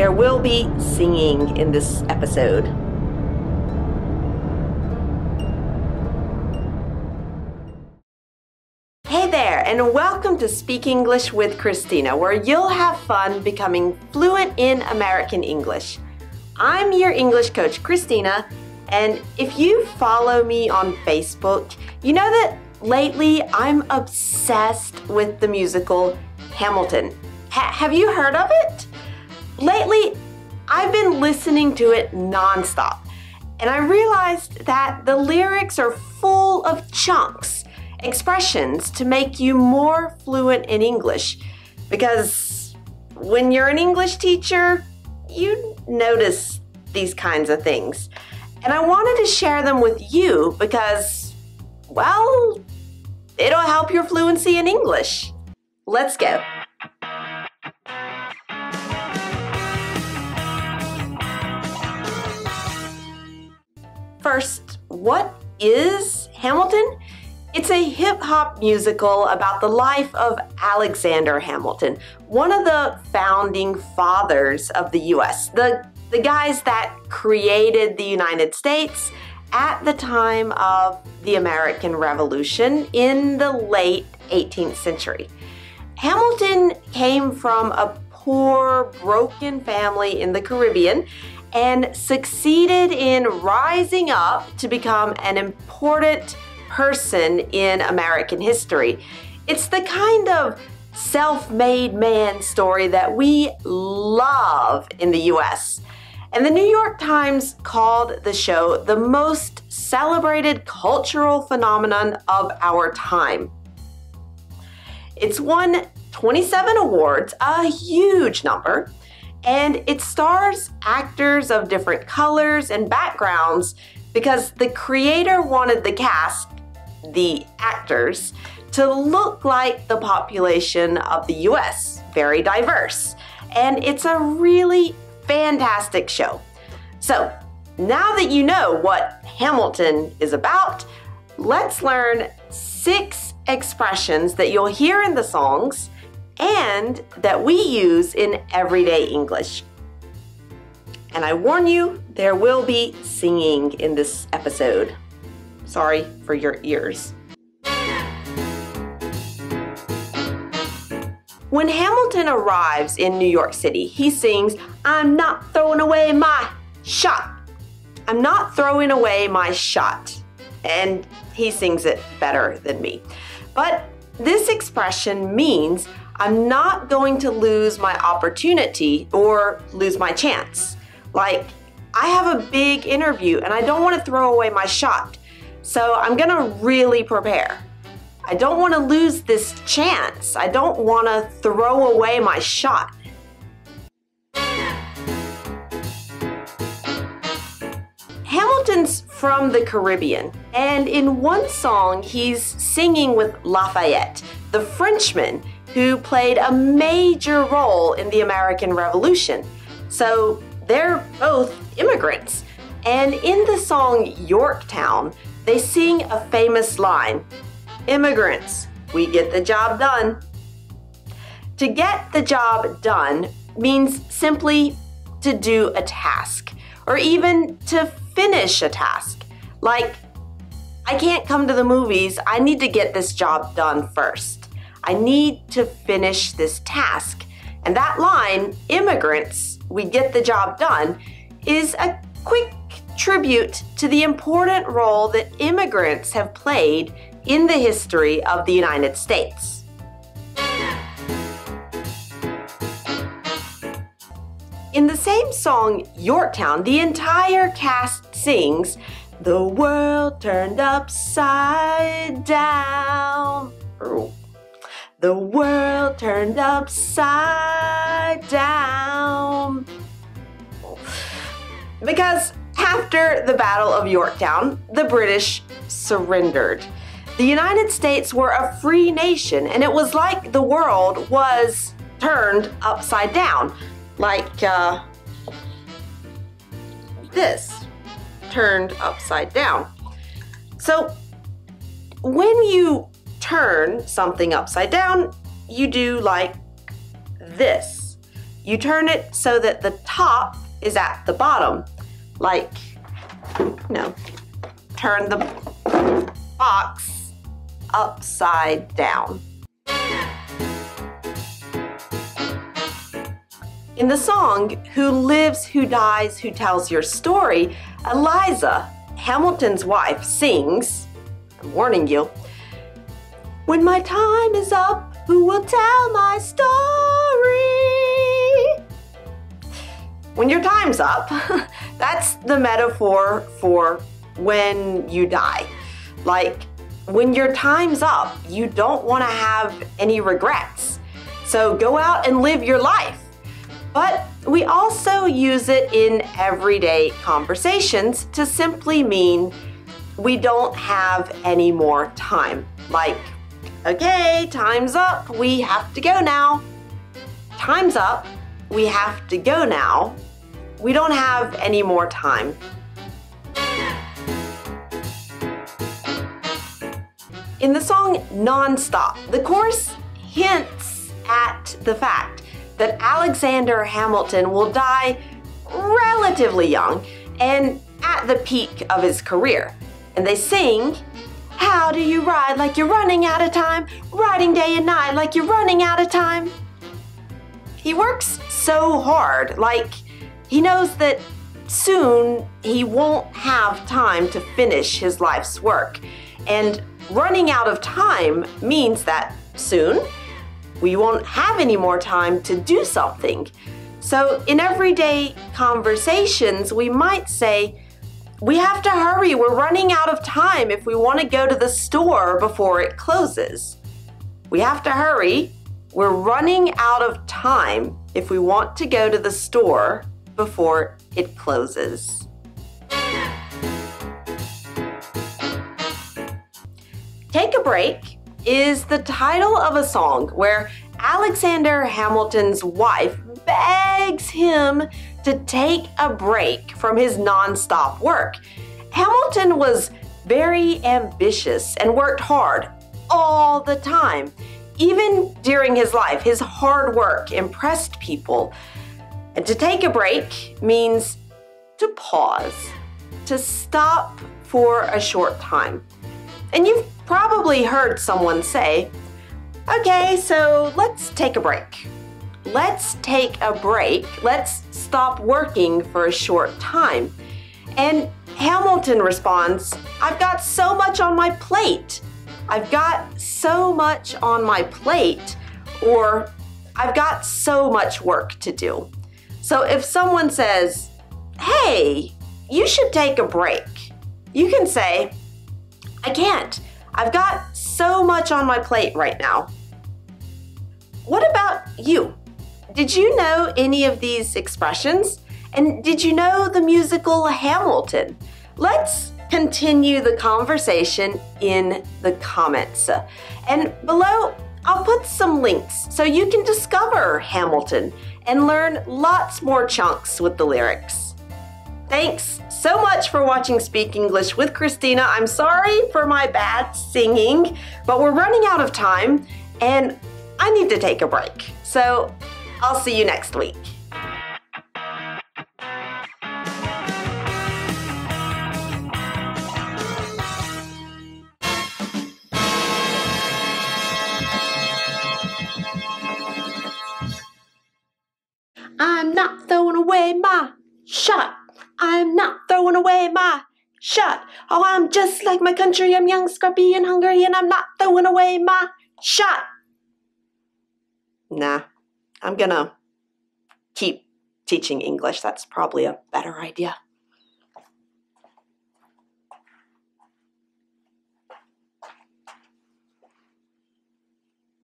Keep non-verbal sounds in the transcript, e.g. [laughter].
there will be singing in this episode. Hey there, and welcome to Speak English with Christina, where you'll have fun becoming fluent in American English. I'm your English coach, Christina, and if you follow me on Facebook, you know that lately I'm obsessed with the musical Hamilton. Ha- have you heard of it? Lately, I've been listening to it nonstop, and I realized that the lyrics are full of chunks expressions to make you more fluent in English. Because when you're an English teacher, you notice these kinds of things. And I wanted to share them with you because, well, it'll help your fluency in English. Let's go. First, what is Hamilton? It's a hip hop musical about the life of Alexander Hamilton, one of the founding fathers of the US, the, the guys that created the United States at the time of the American Revolution in the late 18th century. Hamilton came from a poor, broken family in the Caribbean and succeeded in rising up to become an important person in American history. It's the kind of self made man story that we love in the US. And the New York Times called the show the most celebrated cultural phenomenon of our time. It's won 27 awards, a huge number, and it stars actors of different colors and backgrounds because the creator wanted the cast the actors to look like the population of the US, very diverse. And it's a really fantastic show. So, now that you know what Hamilton is about, let's learn six expressions that you'll hear in the songs and that we use in everyday English. And I warn you, there will be singing in this episode. Sorry for your ears. When Hamilton arrives in New York City, he sings, I'm not throwing away my shot. I'm not throwing away my shot. And he sings it better than me. But this expression means I'm not going to lose my opportunity or lose my chance. Like, I have a big interview and I don't want to throw away my shot. So I'm gonna really prepare. I don't wanna lose this chance. I don't wanna throw away my shot. Hamilton's from the Caribbean, and in one song, he's singing with Lafayette, the Frenchman who played a major role in the American Revolution. So they're both immigrants. And in the song Yorktown, they sing a famous line Immigrants, we get the job done. To get the job done means simply to do a task or even to finish a task. Like, I can't come to the movies, I need to get this job done first. I need to finish this task. And that line, immigrants, we get the job done, is a quick tribute to the important role that immigrants have played in the history of the United States. In the same song, Yorktown, the entire cast sings, The world turned upside down. The world turned upside down. Because after the Battle of Yorktown, the British surrendered. The United States were a free nation, and it was like the world was turned upside down. Like uh, this turned upside down. So, when you turn something upside down, you do like this you turn it so that the top is at the bottom. Like, you know, turn the box upside down. In the song, Who Lives, Who Dies, Who Tells Your Story, Eliza, Hamilton's wife, sings, I'm warning you, When my time is up, who will tell my story? When your time's up, [laughs] that's the metaphor for when you die. Like, when your time's up, you don't want to have any regrets. So go out and live your life. But we also use it in everyday conversations to simply mean we don't have any more time. Like, okay, time's up, we have to go now. Time's up, we have to go now. We don't have any more time. In the song Nonstop, the chorus hints at the fact that Alexander Hamilton will die relatively young and at the peak of his career. And they sing, How do you ride like you're running out of time? Riding day and night like you're running out of time. He works so hard, like he knows that soon he won't have time to finish his life's work. And running out of time means that soon we won't have any more time to do something. So, in everyday conversations, we might say, We have to hurry, we're running out of time if we want to go to the store before it closes. We have to hurry, we're running out of time if we want to go to the store before it closes. Take a Break is the title of a song where Alexander Hamilton's wife begs him to take a break from his nonstop work. Hamilton was very ambitious and worked hard all the time. Even during his life, his hard work impressed people. And to take a break means to pause, to stop for a short time. And you've probably heard someone say, okay, so let's take a break. Let's take a break. Let's stop working for a short time. And Hamilton responds, I've got so much on my plate. I've got so much on my plate, or I've got so much work to do. So if someone says, hey, you should take a break, you can say, I can't. I've got so much on my plate right now. What about you? Did you know any of these expressions? And did you know the musical Hamilton? Let's continue the conversation in the comments. And below, I'll put some links so you can discover Hamilton and learn lots more chunks with the lyrics. Thanks so much for watching Speak English with Christina. I'm sorry for my bad singing, but we're running out of time and I need to take a break. So I'll see you next week. I'm not throwing away my shot. I'm not throwing away my shot. Oh, I'm just like my country. I'm young, scrappy, and hungry, and I'm not throwing away my shot. Nah, I'm gonna keep teaching English. That's probably a better idea.